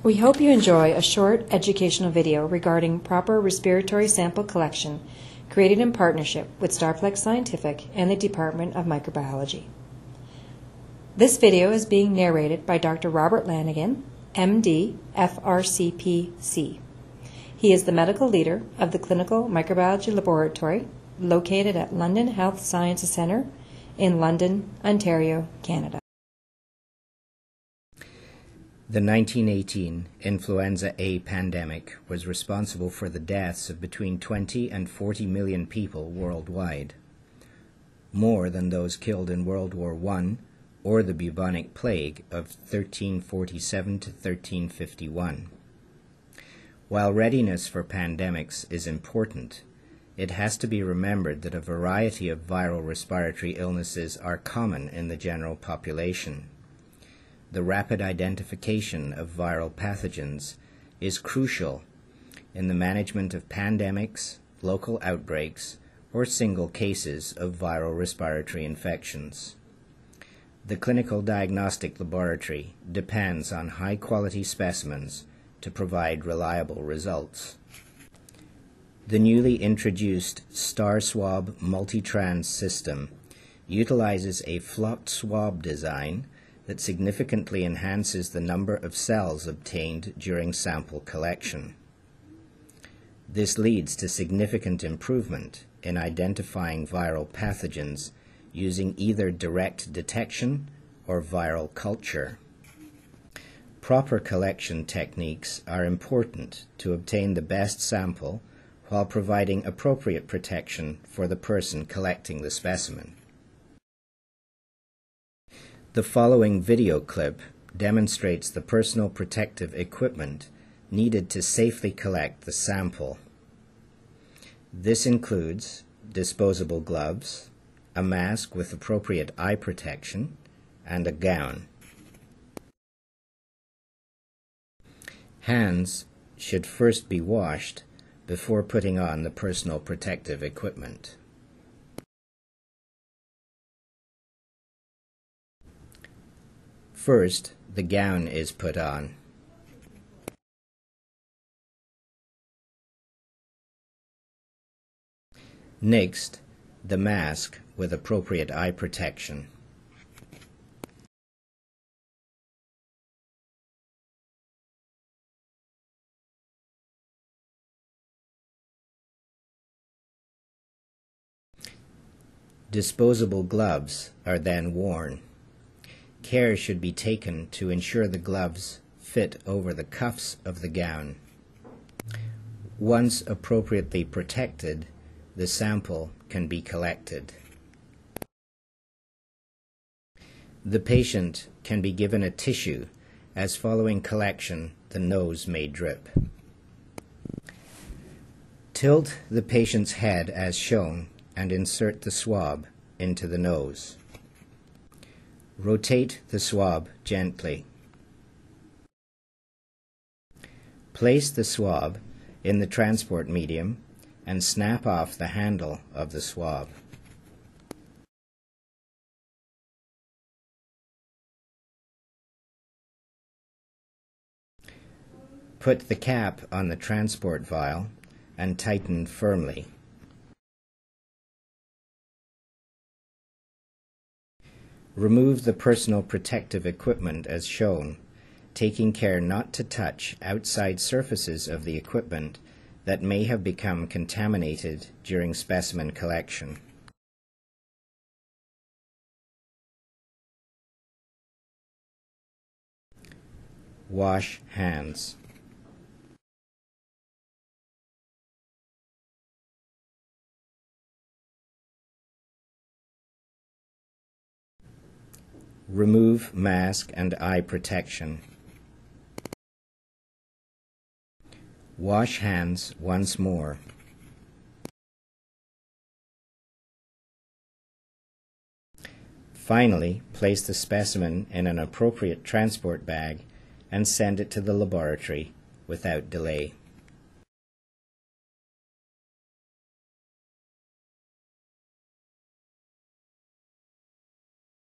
We hope you enjoy a short educational video regarding proper respiratory sample collection created in partnership with Starplex Scientific and the Department of Microbiology. This video is being narrated by Dr. Robert Lannigan, MD, FRCPC. He is the medical leader of the Clinical Microbiology Laboratory located at London Health Sciences Centre in London, Ontario, Canada. The 1918 influenza A pandemic was responsible for the deaths of between 20 and 40 million people worldwide, more than those killed in World War I or the bubonic plague of 1347 to 1351. While readiness for pandemics is important, it has to be remembered that a variety of viral respiratory illnesses are common in the general population the rapid identification of viral pathogens is crucial in the management of pandemics, local outbreaks, or single cases of viral respiratory infections. The clinical diagnostic laboratory depends on high quality specimens to provide reliable results. The newly introduced StarSwab Multitrans system utilizes a flocked swab design that significantly enhances the number of cells obtained during sample collection. This leads to significant improvement in identifying viral pathogens using either direct detection or viral culture. Proper collection techniques are important to obtain the best sample while providing appropriate protection for the person collecting the specimen. The following video clip demonstrates the personal protective equipment needed to safely collect the sample. This includes disposable gloves, a mask with appropriate eye protection, and a gown. Hands should first be washed before putting on the personal protective equipment. First, the gown is put on. Next, the mask with appropriate eye protection. Disposable gloves are then worn. Care should be taken to ensure the gloves fit over the cuffs of the gown. Once appropriately protected, the sample can be collected. The patient can be given a tissue as following collection the nose may drip. Tilt the patient's head as shown and insert the swab into the nose. Rotate the swab gently. Place the swab in the transport medium and snap off the handle of the swab. Put the cap on the transport vial and tighten firmly. Remove the personal protective equipment as shown, taking care not to touch outside surfaces of the equipment that may have become contaminated during specimen collection. Wash hands. Remove mask and eye protection. Wash hands once more. Finally, place the specimen in an appropriate transport bag and send it to the laboratory without delay.